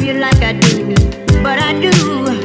love you like I do, but I do.